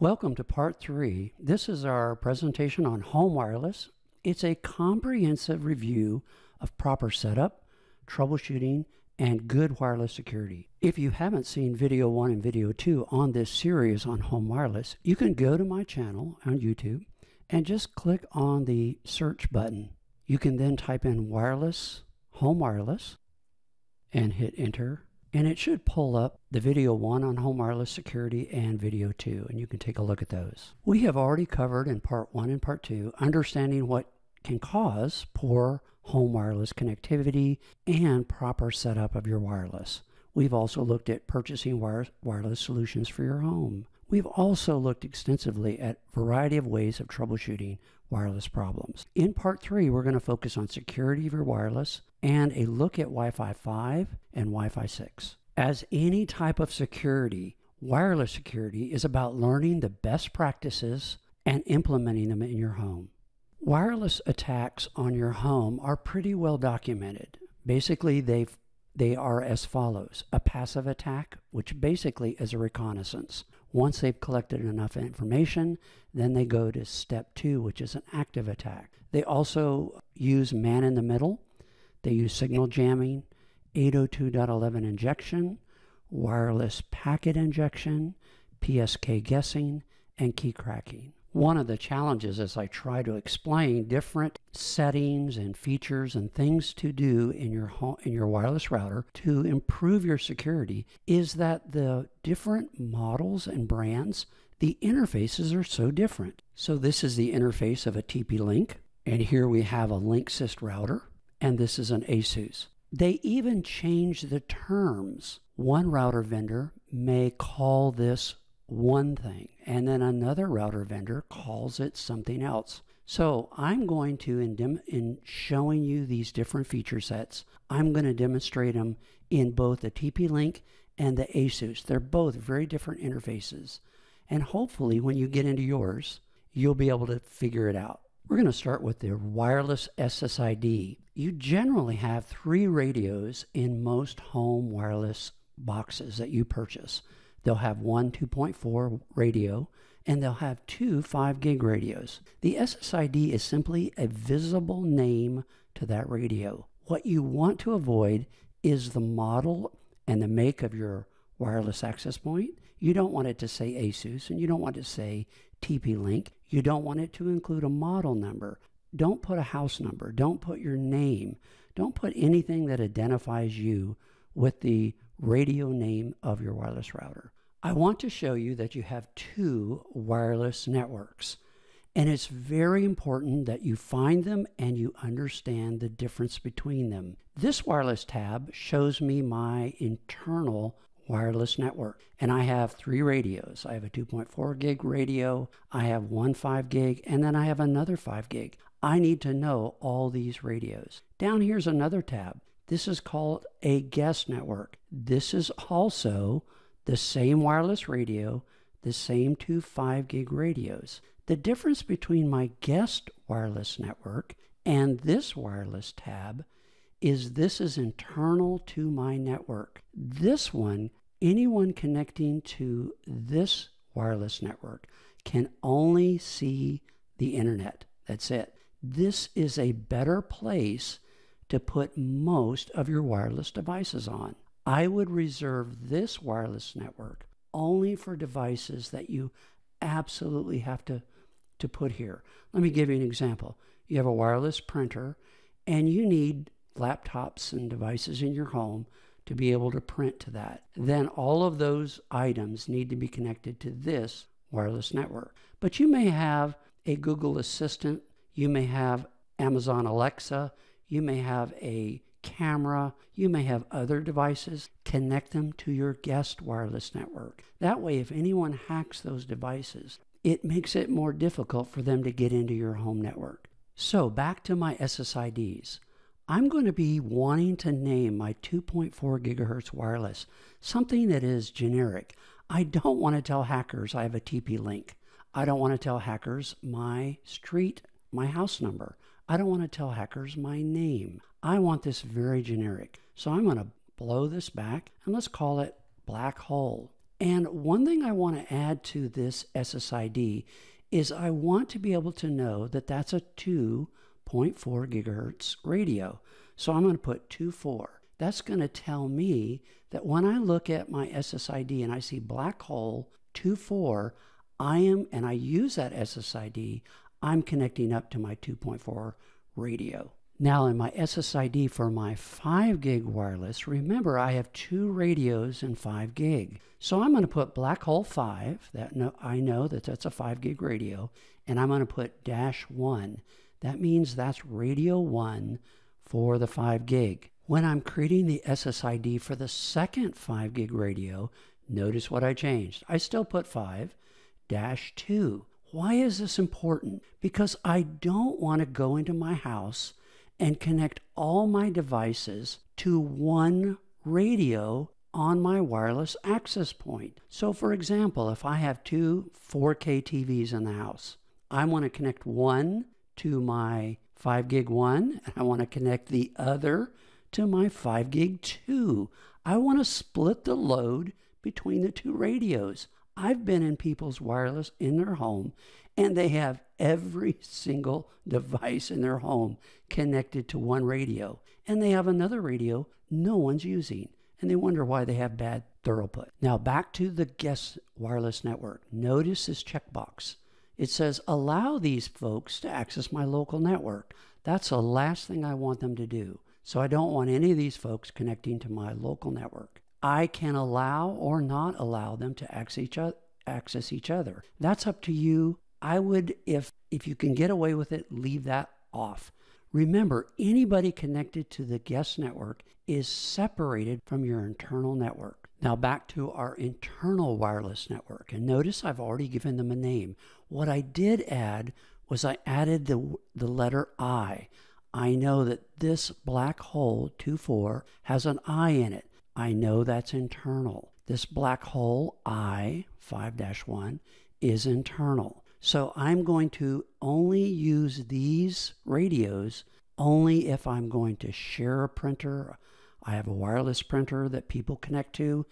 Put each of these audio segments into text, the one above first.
Welcome to part three. This is our presentation on home wireless. It's a comprehensive review of proper setup, troubleshooting, and good wireless security. If you haven't seen video one and video two on this series on home wireless, you can go to my channel on YouTube and just click on the search button. You can then type in wireless, home wireless, and hit enter and it should pull up the video one on home wireless security and video two, and you can take a look at those. We have already covered in part one and part two understanding what can cause poor home wireless connectivity and proper setup of your wireless. We've also looked at purchasing wire wireless solutions for your home. We've also looked extensively at a variety of ways of troubleshooting wireless problems. In part three, we're going to focus on security of your wireless and a look at Wi Fi 5 and Wi Fi 6. As any type of security, wireless security is about learning the best practices and implementing them in your home. Wireless attacks on your home are pretty well documented. Basically, they've they are as follows a passive attack, which basically is a reconnaissance. Once they've collected enough information, then they go to step two, which is an active attack. They also use man in the middle, they use signal jamming, 802.11 injection, wireless packet injection, PSK guessing, and key cracking. One of the challenges as I try to explain different settings and features and things to do in your home, in your wireless router to improve your security is that the different models and brands, the interfaces are so different. So this is the interface of a TP-Link, and here we have a Linksys router, and this is an ASUS. They even change the terms. One router vendor may call this one thing, and then another router vendor calls it something else. So I'm going to, in, in showing you these different feature sets, I'm going to demonstrate them in both the TP-Link and the ASUS. They're both very different interfaces. And hopefully when you get into yours, you'll be able to figure it out. We're going to start with the wireless SSID. You generally have three radios in most home wireless boxes that you purchase. They'll have one 2.4 radio and they'll have two 5 gig radios. The SSID is simply a visible name to that radio. What you want to avoid is the model and the make of your wireless access point. You don't want it to say ASUS and you don't want it to say TP Link. You don't want it to include a model number. Don't put a house number. Don't put your name. Don't put anything that identifies you with the radio name of your wireless router. I want to show you that you have two wireless networks. And it's very important that you find them and you understand the difference between them. This wireless tab shows me my internal wireless network. And I have three radios. I have a 2.4 gig radio, I have one 5 gig, and then I have another 5 gig. I need to know all these radios. Down here's another tab. This is called a guest network. This is also the same wireless radio, the same two 5 gig radios. The difference between my guest wireless network and this wireless tab is this is internal to my network. This one, anyone connecting to this wireless network can only see the internet. That's it. This is a better place to put most of your wireless devices on. I would reserve this wireless network only for devices that you absolutely have to, to put here. Let me give you an example. You have a wireless printer and you need laptops and devices in your home to be able to print to that. Then all of those items need to be connected to this wireless network. But you may have a Google Assistant, you may have Amazon Alexa, you may have a camera, you may have other devices. Connect them to your guest wireless network. That way, if anyone hacks those devices, it makes it more difficult for them to get into your home network. So, back to my SSIDs. I'm going to be wanting to name my 2.4 gigahertz wireless something that is generic. I don't want to tell hackers I have a TP link. I don't want to tell hackers my street, my house number. I don't want to tell hackers my name. I want this very generic. So I'm going to blow this back and let's call it black hole. And one thing I want to add to this SSID is I want to be able to know that that's a 2.4 gigahertz radio. So I'm going to put 2.4. That's going to tell me that when I look at my SSID and I see black hole 2.4, I am, and I use that SSID, I'm connecting up to my 2.4 radio. Now, in my SSID for my 5 gig wireless, remember I have two radios and 5 gig. So I'm going to put black hole 5, that no, I know that that's a 5 gig radio, and I'm going to put dash 1. That means that's radio 1 for the 5 gig. When I'm creating the SSID for the second 5 gig radio, notice what I changed. I still put 5 dash 2. Why is this important? Because I don't want to go into my house and connect all my devices to one radio on my wireless access point. So, for example, if I have two 4K TVs in the house, I want to connect one to my 5 gig one, and I want to connect the other to my 5 gig 2. I want to split the load between the two radios. I've been in people's wireless in their home and they have every single device in their home connected to one radio. And they have another radio no one's using. And they wonder why they have bad throughput. Now, back to the guest wireless network. Notice this checkbox. It says, allow these folks to access my local network. That's the last thing I want them to do. So I don't want any of these folks connecting to my local network. I can allow or not allow them to access each other. That's up to you I would, if if you can get away with it, leave that off. Remember, anybody connected to the guest network is separated from your internal network. Now back to our internal wireless network. And notice I've already given them a name. What I did add was I added the, the letter I. I know that this black hole 24 has an I in it. I know that's internal. This black hole I 5-1 is internal. So I'm going to only use these radios only if I'm going to share a printer. I have a wireless printer that people connect to.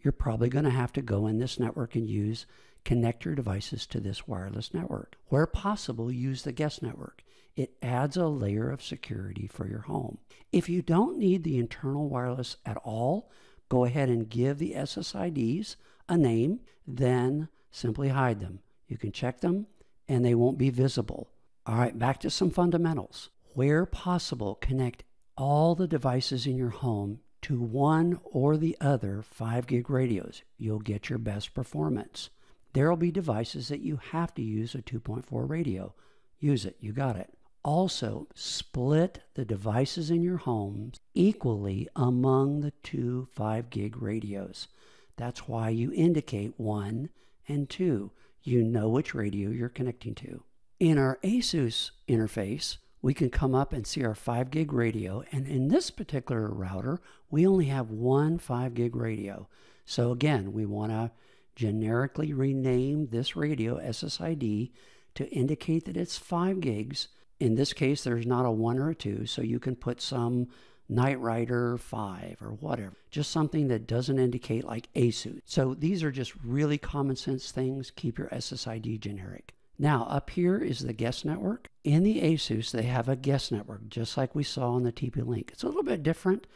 You're probably going to have to go in this network and use connect your devices to this wireless network. Where possible, use the guest network. It adds a layer of security for your home. If you don't need the internal wireless at all, go ahead and give the SSIDs a name, then simply hide them. You can check them and they won't be visible. All right, back to some fundamentals. Where possible, connect all the devices in your home to one or the other 5 gig radios. You'll get your best performance. There will be devices that you have to use a 2.4 radio. Use it, you got it. Also, split the devices in your homes equally among the two 5 gig radios. That's why you indicate 1 and 2 you know which radio you're connecting to. In our ASUS interface, we can come up and see our 5 gig radio. And in this particular router, we only have one 5 gig radio. So again, we want to generically rename this radio SSID to indicate that it's 5 gigs. In this case, there's not a 1 or a 2, so you can put some Knight Rider 5 or whatever. Just something that doesn't indicate like ASUS. So these are just really common sense things. Keep your SSID generic. Now, up here is the guest network. In the ASUS, they have a guest network, just like we saw on the TP Link. It's a little bit different.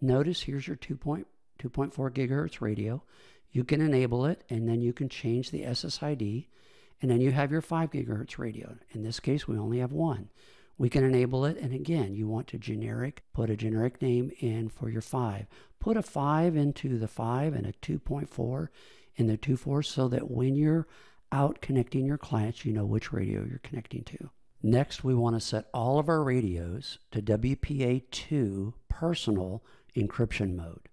Notice here's your 2.2.4 gigahertz radio. You can enable it, and then you can change the SSID, and then you have your 5 gigahertz radio. In this case, we only have one we can enable it. And again, you want to generic, put a generic name in for your 5. Put a 5 into the 5 and a 2.4 in the 2.4 so that when you're out connecting your clients, you know which radio you're connecting to. Next, we want to set all of our radios to WPA2 personal encryption mode.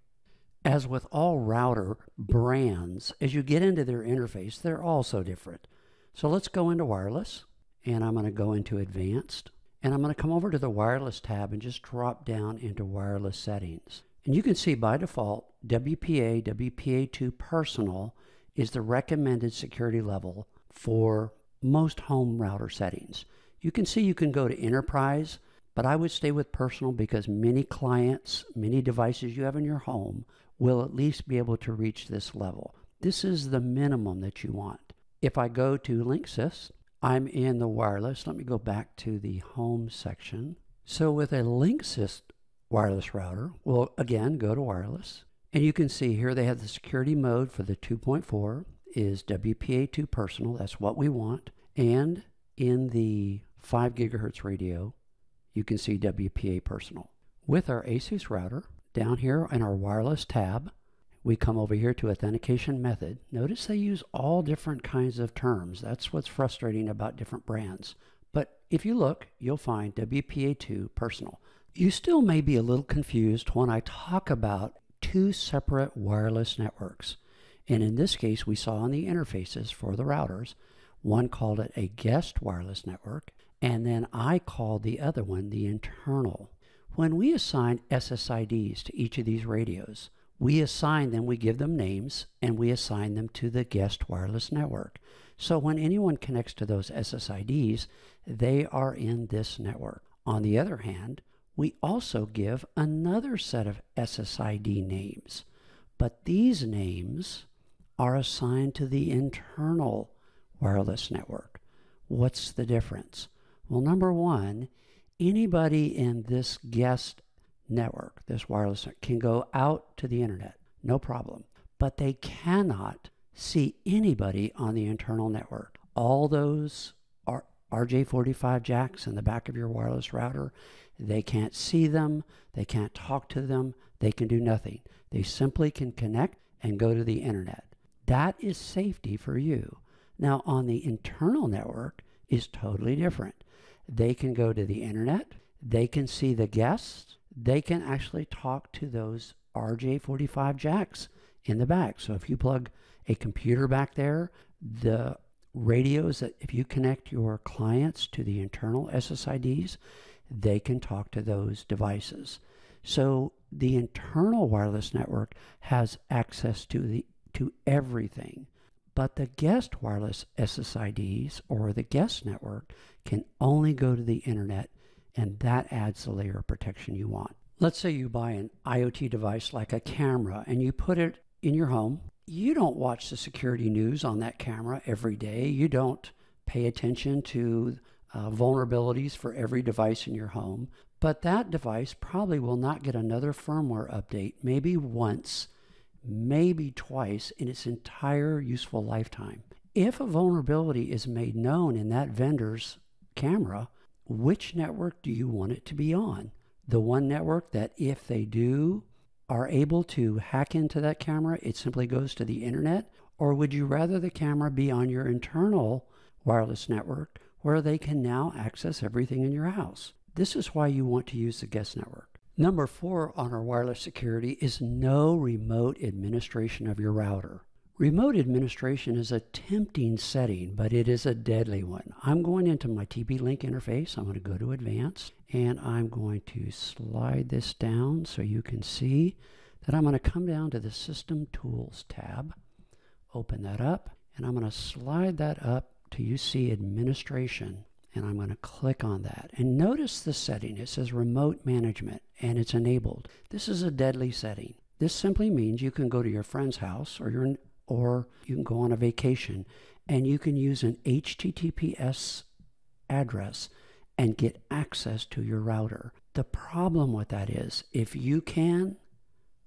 As with all router brands, as you get into their interface, they're all so different. So let's go into wireless, and I'm going to go into advanced. And I'm going to come over to the wireless tab and just drop down into wireless settings. And you can see by default, WPA, WPA2 personal is the recommended security level for most home router settings. You can see you can go to enterprise, but I would stay with personal because many clients, many devices you have in your home will at least be able to reach this level. This is the minimum that you want. If I go to Linksys, I'm in the wireless. Let me go back to the home section. So with a Linksys wireless router, we'll again go to wireless. And you can see here they have the security mode for the 2.4 is WPA2 personal. That's what we want. And in the 5 gigahertz radio, you can see WPA personal. With our ASUS router, down here in our wireless tab, we come over here to authentication method. Notice they use all different kinds of terms. That's what's frustrating about different brands. But if you look, you'll find WPA2 personal. You still may be a little confused when I talk about two separate wireless networks. And in this case, we saw on the interfaces for the routers, one called it a guest wireless network, and then I called the other one the internal. When we assign SSIDs to each of these radios, we assign them, we give them names, and we assign them to the guest wireless network. So when anyone connects to those SSIDs, they are in this network. On the other hand, we also give another set of SSID names, but these names are assigned to the internal wireless network. What's the difference? Well, number one, anybody in this guest network, this wireless can go out to the internet, no problem. But they cannot see anybody on the internal network. All those are RJ45 jacks in the back of your wireless router, they can't see them, they can't talk to them, they can do nothing. They simply can connect and go to the internet. That is safety for you. Now, on the internal network is totally different. They can go to the internet, they can see the guests, they can actually talk to those RJ45 jacks in the back. So if you plug a computer back there, the radios that if you connect your clients to the internal SSIDs, they can talk to those devices. So the internal wireless network has access to the to everything. But the guest wireless SSIDs or the guest network can only go to the internet and that adds the layer of protection you want. Let's say you buy an IoT device like a camera and you put it in your home. You don't watch the security news on that camera every day. You don't pay attention to uh, vulnerabilities for every device in your home. But that device probably will not get another firmware update, maybe once, maybe twice in its entire useful lifetime. If a vulnerability is made known in that vendor's camera, which network do you want it to be on? The one network that, if they do, are able to hack into that camera, it simply goes to the internet? Or would you rather the camera be on your internal wireless network where they can now access everything in your house? This is why you want to use the guest network. Number four on our wireless security is no remote administration of your router. Remote administration is a tempting setting, but it is a deadly one. I'm going into my TP-Link interface. I'm going to go to Advanced, and I'm going to slide this down so you can see that I'm going to come down to the System Tools tab, open that up, and I'm going to slide that up to you see Administration, and I'm going to click on that. And notice the setting. It says Remote Management, and it's enabled. This is a deadly setting. This simply means you can go to your friend's house or your or you can go on a vacation and you can use an HTTPS address and get access to your router. The problem with that is if you can,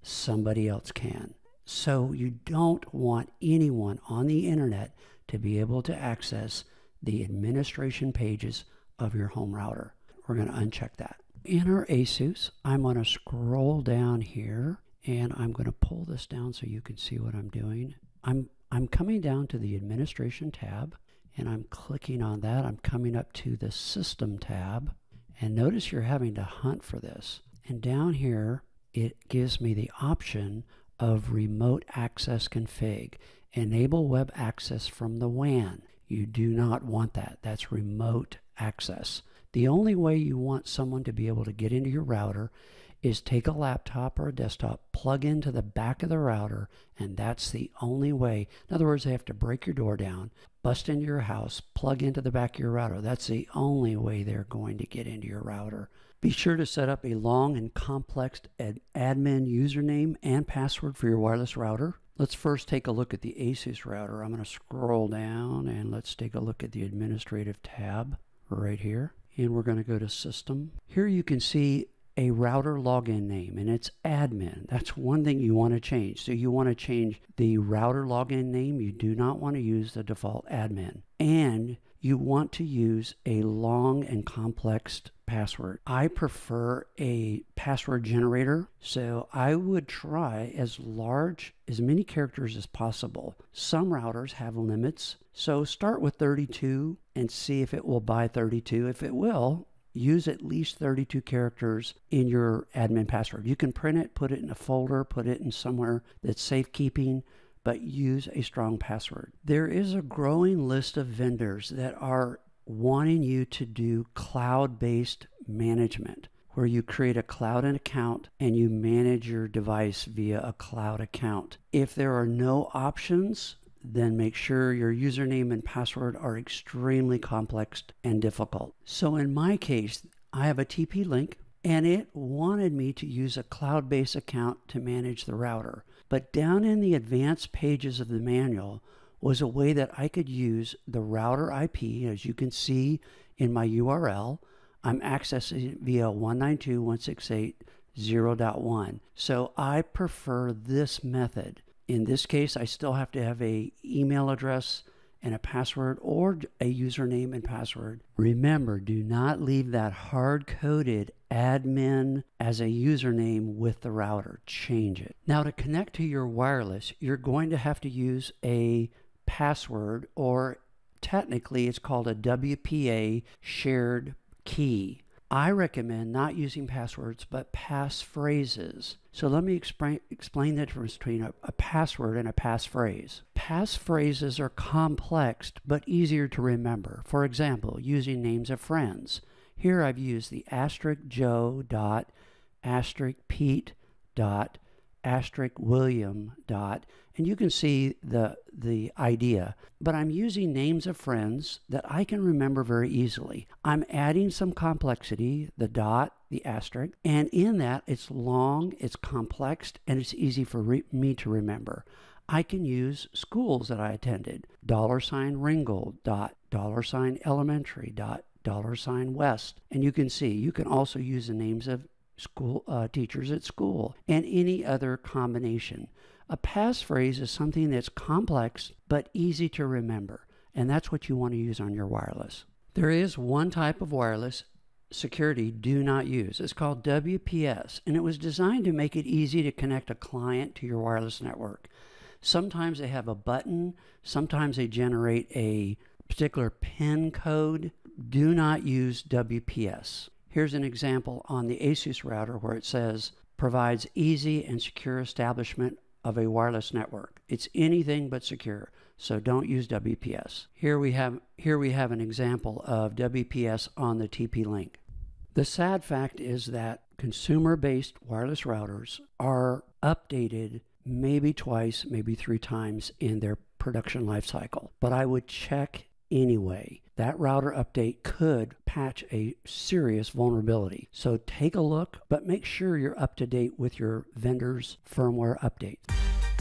somebody else can. So you don't want anyone on the internet to be able to access the administration pages of your home router. We're going to uncheck that. In our ASUS, I'm going to scroll down here and I'm going to pull this down so you can see what I'm doing. I'm, I'm coming down to the administration tab and I'm clicking on that. I'm coming up to the system tab and notice you're having to hunt for this. And down here, it gives me the option of remote access config. Enable web access from the WAN. You do not want that. That's remote access. The only way you want someone to be able to get into your router is take a laptop or a desktop, plug into the back of the router, and that's the only way. In other words, they have to break your door down. bust into your house, plug into the back of your router. That's the only way they're going to get into your router. Be sure to set up a long and complex ad- admin username and password for your wireless router. Let's first take a look at the ASUS router. I'm going to scroll down and let's take a look at the administrative tab right here. And we're going to go to System. Here you can see a router login name and it's admin. That's one thing you want to change. So you want to change the router login name. You do not want to use the default admin. And you want to use a long and complex password. I prefer a password generator, so I would try as large, as many characters as possible. Some routers have limits, so start with 32 and see if it will buy 32. If it will, use at least 32 characters in your admin password. You can print it, put it in a folder, put it in somewhere that's safekeeping, but use a strong password. There is a growing list of vendors that are wanting you to do cloud based management where you create a cloud account and you manage your device via a cloud account. If there are no options, then make sure your username and password are extremely complex and difficult. So in my case, I have a TP link and it wanted me to use a cloud based account to manage the router. But down in the advanced pages of the manual was a way that I could use the router IP, as you can see in my URL. I'm accessing via 192.168.0.1. So I prefer this method. In this case, I still have to have a email address and a password or a username and password. Remember, do not leave that hard coded admin as a username with the router. Change it. Now, to connect to your wireless, you're going to have to use a password, or technically, it's called a WPA shared key. I recommend not using passwords, but passphrases. So let me explain, explain the difference between a, a password and a passphrase. Passphrases are complex, but easier to remember. For example, using names of friends. Here I've used the asterisk Joe dot asterisk Pete dot asterisk William dot, and you can see the, the idea. But I'm using names of friends that I can remember very easily. I'm adding some complexity, the dot, the asterisk, and in that it's long, it's complex, and it's easy for me to remember. I can use schools that I attended, dollar sign Ringgold, dot, dollar sign elementary, dot, dollar sign West. And you can see, you can also use the names of school uh, teachers at school, and any other combination. A passphrase is something that's complex but easy to remember, and that's what you want to use on your wireless. There is one type of wireless security do not use. It's called WPS, and it was designed to make it easy to connect a client to your wireless network. Sometimes they have a button, sometimes they generate a particular PIN code. Do not use WPS. Here's an example on the ASUS router where it says provides easy and secure establishment of a wireless network. It's anything but secure, so don't use WPS. Here we have here we have an example of WPS on the TP link. The sad fact is that consumer-based wireless routers are updated maybe twice, maybe three times in their production life cycle. But I would check anyway. That router update could patch a serious vulnerability. So take a look, but make sure you're up to date with your vendor's firmware update.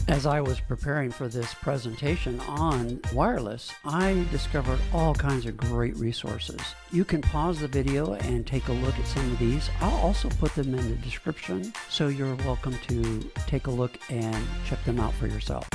As I was preparing for this presentation on wireless, I discovered all kinds of great resources. You can pause the video and take a look at some of these. I'll also put them in the description, so you're welcome to take a look and check them out for yourself.